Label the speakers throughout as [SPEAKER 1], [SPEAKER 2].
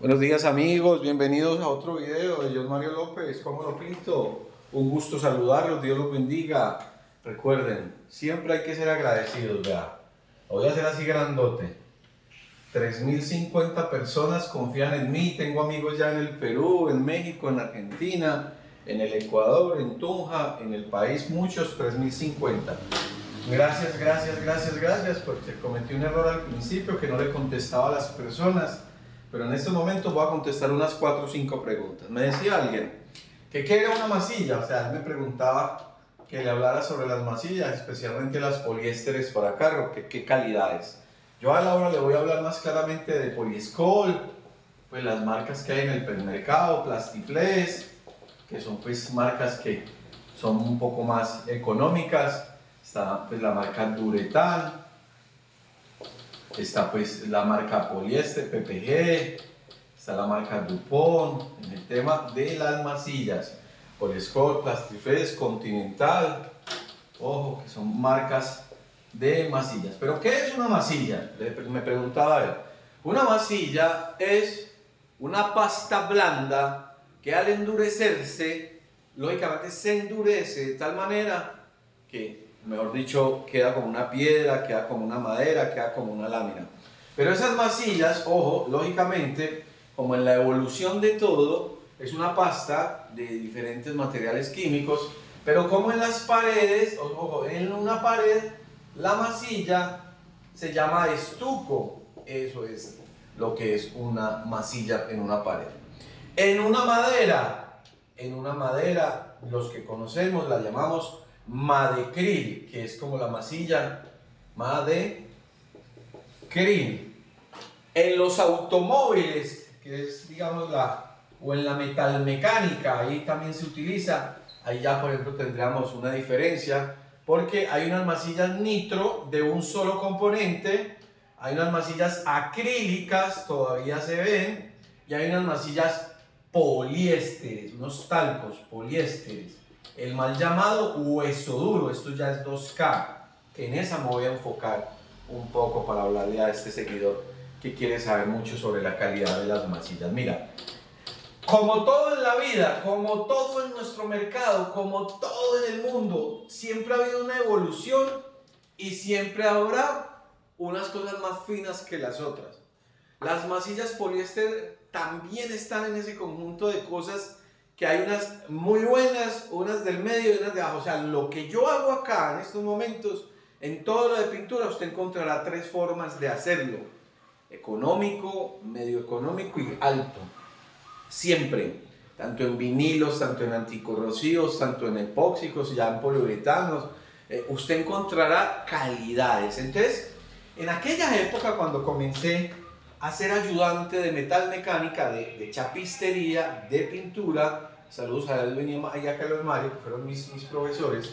[SPEAKER 1] Buenos días amigos, bienvenidos a otro video de John Mario López, ¿cómo lo pinto? Un gusto saludarlos, Dios los bendiga. Recuerden, siempre hay que ser agradecidos, vea. Voy a hacer así grandote. 3.050 personas confían en mí, tengo amigos ya en el Perú, en México, en Argentina, en el Ecuador, en Tunja, en el país, muchos, 3.050. Gracias, gracias, gracias, gracias, porque cometí un error al principio que no le contestaba a las personas pero en este momento voy a contestar unas 4 o 5 preguntas. Me decía alguien que qué era una masilla, o sea, él me preguntaba que le hablara sobre las masillas, especialmente las poliésteres para carro, que qué calidades. Yo a la hora le voy a hablar más claramente de Poliescol, pues las marcas que hay en el mercado, Plastiflex, que son pues marcas que son un poco más económicas, está pues la marca Duretal, está pues la marca poliéster, PPG, está la marca Dupont, en el tema de las masillas, Poliscore, Plastifresh, Continental, ojo, que son marcas de masillas. ¿Pero qué es una masilla? Me preguntaba él. Una masilla es una pasta blanda que al endurecerse, lógicamente se endurece de tal manera que mejor dicho, queda como una piedra, queda como una madera, queda como una lámina. Pero esas masillas, ojo, lógicamente, como en la evolución de todo, es una pasta de diferentes materiales químicos, pero como en las paredes, ojo, en una pared, la masilla se llama estuco. Eso es lo que es una masilla en una pared. En una madera, en una madera, los que conocemos la llamamos Madecril, que es como la masilla Madecril. En los automóviles, que es, digamos, la, o en la metalmecánica, ahí también se utiliza, ahí ya, por ejemplo, tendríamos una diferencia, porque hay unas masillas nitro de un solo componente, hay unas masillas acrílicas, todavía se ven, y hay unas masillas poliésteres, unos talcos poliésteres el mal llamado hueso duro, esto ya es 2K, que en esa me voy a enfocar un poco para hablarle a este seguidor que quiere saber mucho sobre la calidad de las masillas. Mira, como todo en la vida, como todo en nuestro mercado, como todo en el mundo, siempre ha habido una evolución y siempre habrá unas cosas más finas que las otras. Las masillas poliéster también están en ese conjunto de cosas que hay unas muy buenas, unas del medio y unas de abajo. O sea, lo que yo hago acá en estos momentos, en todo lo de pintura, usted encontrará tres formas de hacerlo. Económico, medio económico y alto. Siempre. Tanto en vinilos, tanto en anticorrosivos, tanto en epóxicos, ya en poliuretanos. Eh, usted encontrará calidades. Entonces, en aquella época cuando comencé a ser ayudante de metal mecánica, de, chapistería, de pintura. Saludos a Edwin y a Carlos Mario, que fueron mis, mis profesores.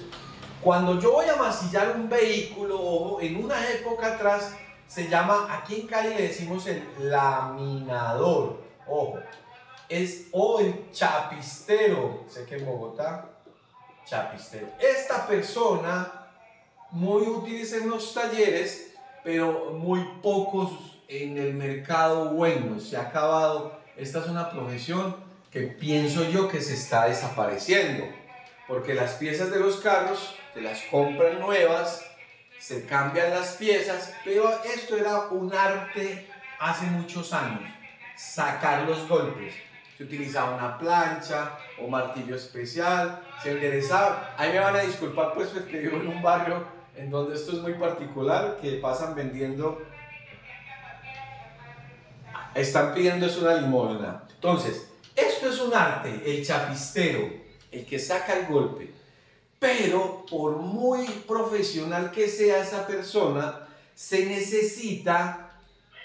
[SPEAKER 1] Cuando yo voy a masillar un vehículo, en una época atrás, se llama, aquí en Cali le decimos el laminador, ojo, es o el chapistero, sé que en Bogotá, chapistero. Esta persona, muy útil en los talleres, pero muy pocos en el mercado bueno, se ha acabado. Esta es una profesión que pienso yo que se está desapareciendo, porque las piezas de los carros se las compran nuevas, se cambian las piezas, pero esto era un arte hace muchos años, sacar los golpes. Se utilizaba una plancha o martillo especial, se enderezaba. Ahí me van a disculpar pues porque vivo en un barrio en donde esto es muy particular, que pasan vendiendo están pidiendo es una limosna. Entonces, es un arte, el chapistero, el que saca el golpe. Pero por muy profesional que sea esa persona, se necesita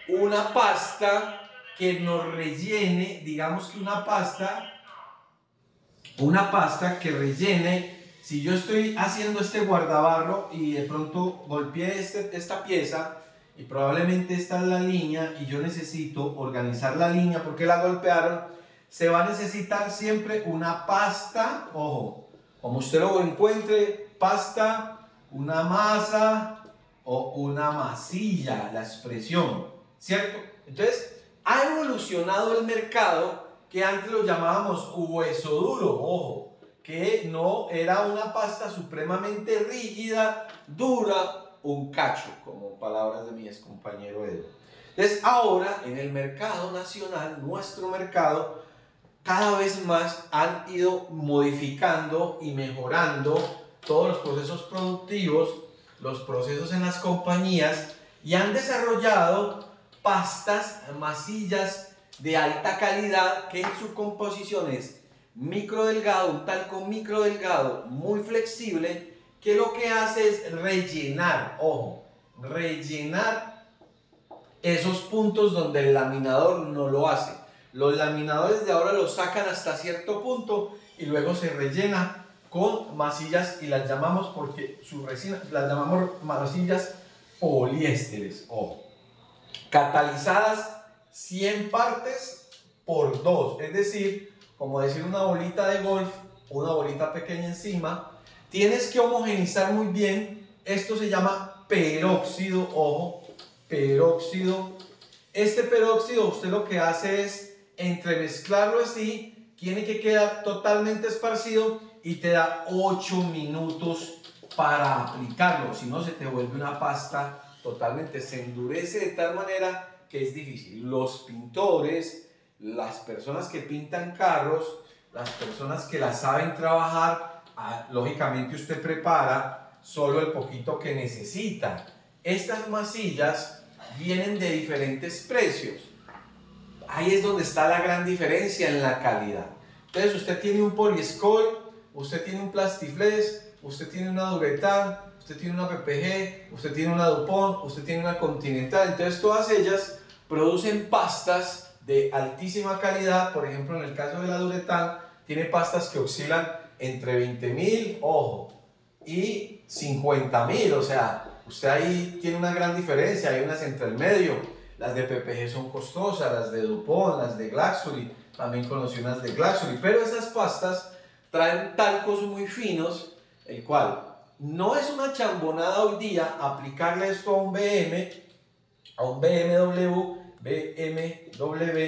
[SPEAKER 1] una pasta que nos rellene, digamos que una pasta, una pasta que rellene. Si yo estoy haciendo este guardabarro y de pronto golpeé este, esta pieza, y probablemente esta es la línea y yo necesito organizar la línea porque la golpearon, se va a necesitar siempre una pasta, ojo, como usted lo encuentre, pasta, una masa o una masilla, la expresión, ¿cierto? Entonces, ha evolucionado el mercado que antes lo llamábamos hueso duro, ojo, que no era una pasta supremamente rígida, dura, un cacho, como palabras de mi ex compañero Edu. Entonces ahora en el mercado nacional, nuestro mercado, cada vez más han ido modificando y mejorando todos los procesos productivos, los procesos en las compañías y han desarrollado pastas, masillas de alta calidad que en su composición es micro delgado, un talco micro delgado muy flexible que lo que hace es rellenar, ojo, rellenar esos puntos donde el laminador no lo hace. Los laminadores de ahora lo sacan hasta cierto punto y luego se rellena con masillas y las llamamos porque su resina las llamamos masillas poliésteres o catalizadas 100 partes por 2, es decir, como decir una bolita de golf, una bolita pequeña encima, tienes que homogenizar muy bien, esto se llama peróxido, ojo, peróxido. Este peróxido usted lo que hace es entremezclarlo así, tiene que quedar totalmente esparcido y te da 8 minutos para aplicarlo, si no se te vuelve una pasta totalmente, se endurece de tal manera que es difícil. Los pintores, las personas que pintan carros, las personas que la saben trabajar, ah, lógicamente usted prepara solo el poquito que necesita. Estas masillas vienen de diferentes precios. Ahí es donde está la gran diferencia en la calidad. Entonces usted tiene un poliescol, usted tiene un plastiflex, usted tiene una duretan, usted tiene una PPG, usted tiene una Dupont, usted tiene una Continental. Entonces todas ellas producen pastas de altísima calidad. Por ejemplo, en el caso de la duretan, tiene pastas que oscilan entre 20.000, ojo, y 50.000. O sea, usted ahí tiene una gran diferencia. Hay unas entre el medio. Las de PPG son costosas, las de Dupont, las de Glaxury, también conocí unas de Glaxury. Pero esas pastas traen talcos muy finos, el cual no es una chambonada hoy día aplicarle esto a un BM, a un BMW, BMW,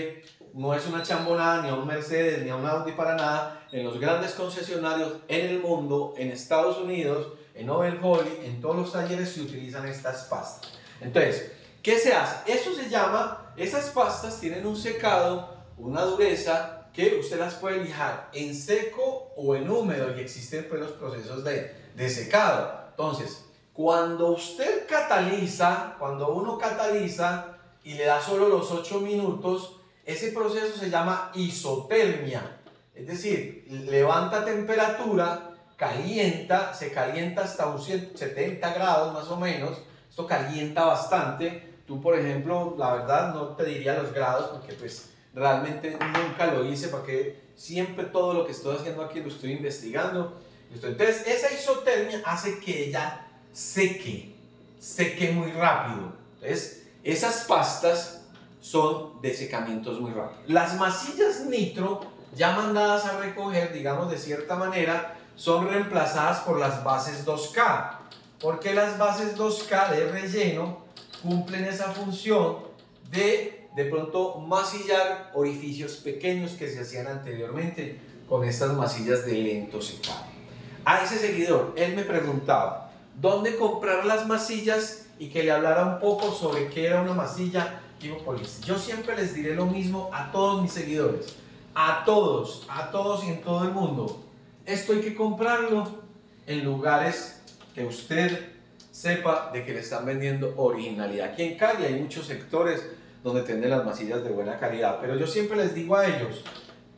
[SPEAKER 1] no es una chambonada ni a un Mercedes ni a un Audi para nada. En los grandes concesionarios en el mundo, en Estados Unidos, en Overholly, en todos los talleres se utilizan estas pastas. Entonces, ¿qué se hace? Eso se llama, esas pastas tienen un secado, una dureza, que usted las puede lijar en seco o en húmedo y existen pues, los procesos de, de secado. Entonces, cuando usted cataliza, cuando uno cataliza y le da solo los 8 minutos, ese proceso se llama isotermia. Es decir, levanta temperatura, calienta, se calienta hasta un 70 grados más o menos. Esto calienta bastante. Tú, por ejemplo, la verdad no te diría los grados porque pues realmente nunca lo hice porque siempre todo lo que estoy haciendo aquí lo estoy investigando. Entonces, esa isotermia hace que ella seque, seque muy rápido. Entonces, esas pastas son de secamientos muy rápidos. Las masillas nitro, ya mandadas a recoger, digamos de cierta manera, son reemplazadas por las bases 2K. Porque las bases 2K de relleno cumplen esa función de de pronto masillar orificios pequeños que se hacían anteriormente con estas masillas de lento secado. A ese seguidor, él me preguntaba, ¿dónde comprar las masillas? Y que le hablara un poco sobre qué era una masilla poliéster. Yo siempre les diré lo mismo a todos mis seguidores, a todos, a todos y en todo el mundo. Esto hay que comprarlo en lugares que usted sepa de que le están vendiendo originalidad. Aquí en Cali hay muchos sectores donde tienen las masillas de buena calidad. Pero yo siempre les digo a ellos,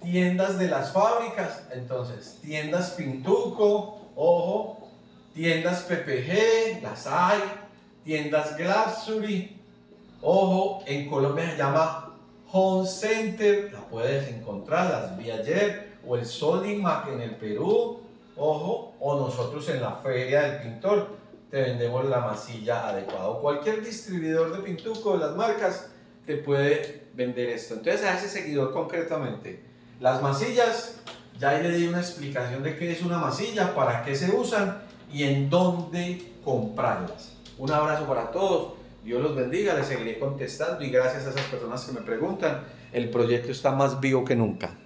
[SPEAKER 1] tiendas de las fábricas, entonces, tiendas Pintuco, ojo, tiendas PPG, las hay, tiendas Glasury, ojo, en Colombia se llama Home Center, la puedes encontrar, las vi ayer, o el Solimac en el Perú, ojo, o nosotros en la Feria del Pintor, te vendemos la masilla adecuada. Cualquier distribuidor de Pintuco, de las marcas, te puede vender esto. Entonces a ese seguidor concretamente, las masillas, ya ahí le di una explicación de qué es una masilla, para qué se usan y en dónde comprarlas. Un abrazo para todos, Dios los bendiga, les seguiré contestando y gracias a esas personas que me preguntan, el proyecto está más vivo que nunca.